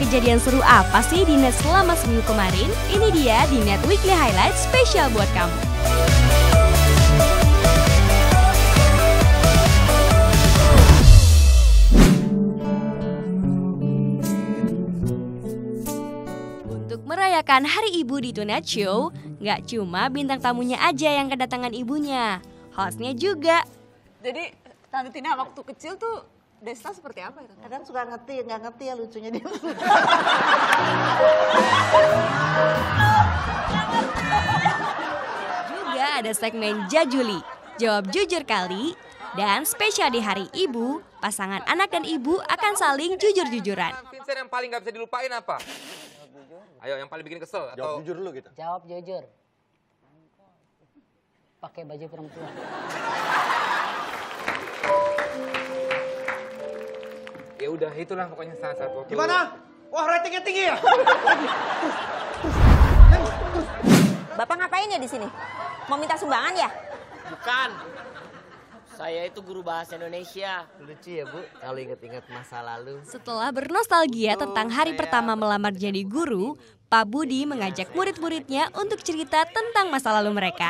kejadian seru apa sih di net selama seminggu kemarin? Ini dia di net weekly highlight spesial buat kamu. Untuk merayakan Hari Ibu di Tonight Show, nggak cuma bintang tamunya aja yang kedatangan ibunya, hostnya juga. Jadi Tante Tina waktu kecil tuh Desta seperti apa itu? Kadang suka ngerti, nggak ngerti ya lucunya dia. Juga ada segmen Jajuli, jawab jujur kali, dan spesial di Hari Ibu, pasangan anak dan ibu akan saling jujur-jujuran. Vincent yang paling nggak bisa dilupain apa? Ayo yang paling bikin kesel atau Jawab jujur dulu gitu. Jawab jujur. Pakai baju perempuan. Ya udah itulah pokoknya salah satu. waktu- Gimana? Wah ratingnya tinggi ya? Bapak ngapain ya di sini? Mau minta sumbangan ya? Bukan. Saya itu guru bahasa Indonesia. Lucu ya bu, kalau inget-inget masa lalu. Setelah bernostalgia tentang hari pertama melamar jadi guru, Pak Budi mengajak murid-muridnya untuk cerita tentang masa lalu mereka.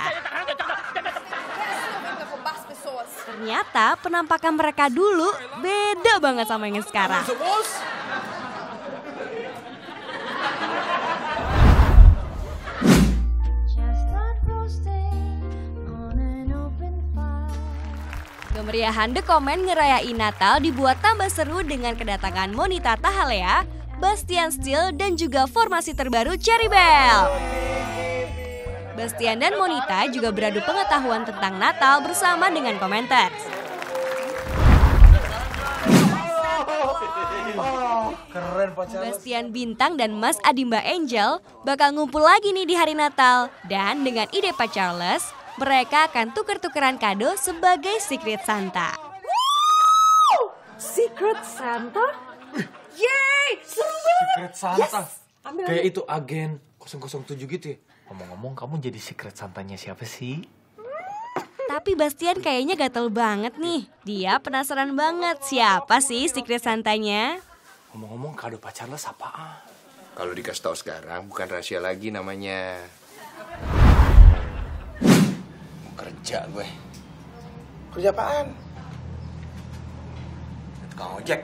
Ternyata penampakan mereka dulu beda banget sama yang sekarang. Kemeriahan The Comment ngerayain Natal dibuat tambah seru dengan kedatangan Monita Tahalea, Bastian Steel, dan juga formasi terbaru Cherry Bell. Bastian dan Monita juga beradu pengetahuan tentang Natal bersama dengan komentar. Keren pacar. Bastian Bintang dan Mas Adimba Angel bakal ngumpul lagi nih di hari Natal. Dan dengan ide Pak Charles, mereka akan tuker-tukeran kado sebagai Secret Santa. Secret Santa? Yeay, seru banget. Secret Santa. Kayak itu agen 007 gitu ya. Ngomong-ngomong kamu jadi secret santanya siapa sih? Tapi Bastian kayaknya gatel banget nih. Dia penasaran banget siapa sih Secret Santanya. Ngomong-ngomong kado pacar lo apaan? Kalau dikasih tahu sekarang bukan rahasia lagi namanya. Mau kerja gue. Kerja apaan? Tukang ojek.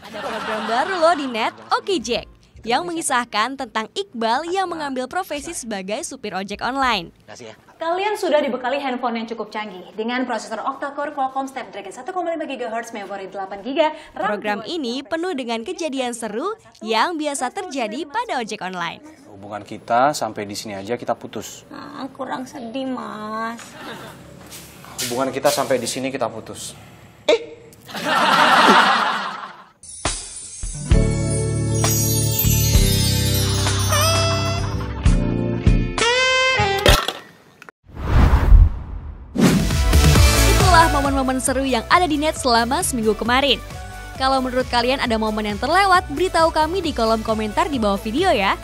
Ada program baru loh di net, Oke Jack, yang mengisahkan tentang Iqbal yang mengambil profesi sebagai supir ojek online. Ya. Kalian sudah dibekali handphone yang cukup canggih dengan prosesor octa-core Qualcomm Snapdragon 1,5 GHz memori 8 GB. RAM Program ini penuh dengan kejadian seru yang biasa terjadi pada ojek online. Hubungan kita sampai di sini aja kita putus. Ah, kurang sedih, Mas. Hubungan kita sampai di sini kita putus. Momen-momen seru yang ada di net selama seminggu kemarin. Kalau menurut kalian ada momen yang terlewat, beritahu kami di kolom komentar di bawah video ya.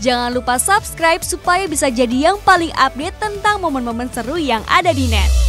Jangan lupa subscribe supaya bisa jadi yang paling update tentang momen-momen seru yang ada di net.